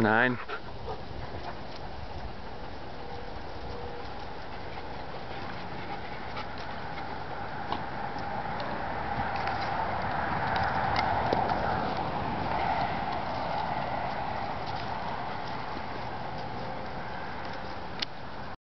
Nein.